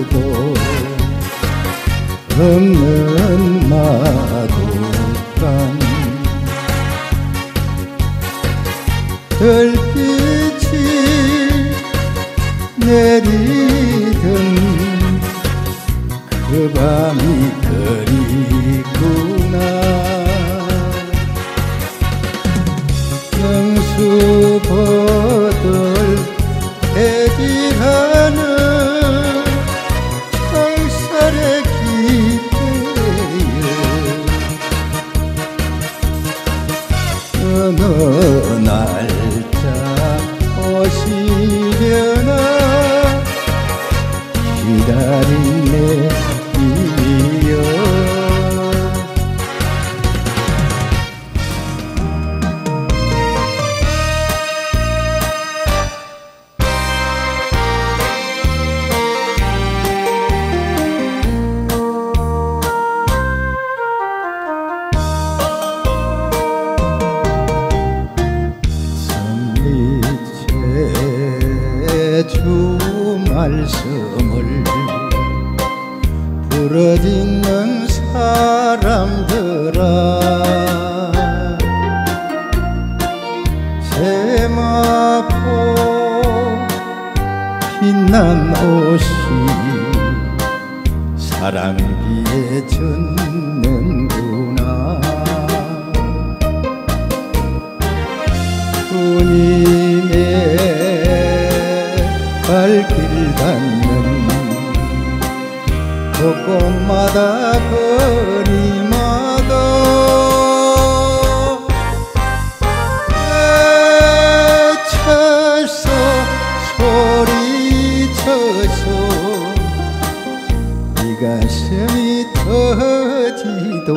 마주도 없는 마구간. 별빛이 내리던 그 밤이 그리구나. 영수 어느 날짜 오시려나 기다린 내 이여 말씀을 부러짓는 사람들아. 세마포 빛난 옷이 사랑비에 젖는구나. 주님 닿는 곳곳마다 거리마다 외쳐서 소리쳐서 이 가슴이 터지도